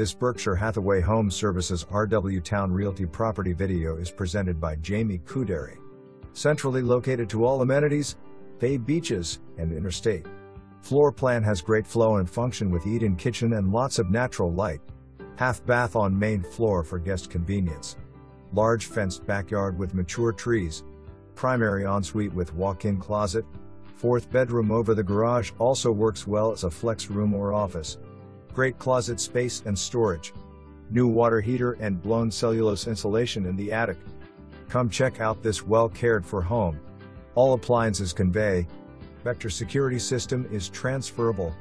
This Berkshire Hathaway Home Services RW Towne Realty property video is presented by Jamie Kudary. Centrally located to all amenities, bay beaches, and interstate. Floor plan has great flow and function with eat-in kitchen and lots of natural light. Half bath on main floor for guest convenience. Large fenced backyard with mature trees. Primary ensuite with walk-in closet. Fourth bedroom over the garage also works well as a flex room or office. Great closet space and storage. New water heater and blown cellulose insulation in the attic. Come check out this well cared for home. All appliances convey. Vector security system is transferable.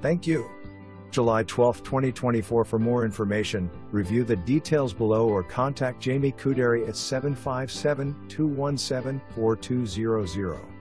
Thank you. July 12, 2024 For more information, review the details below or contact Jamie Kudary at 757 217 4200.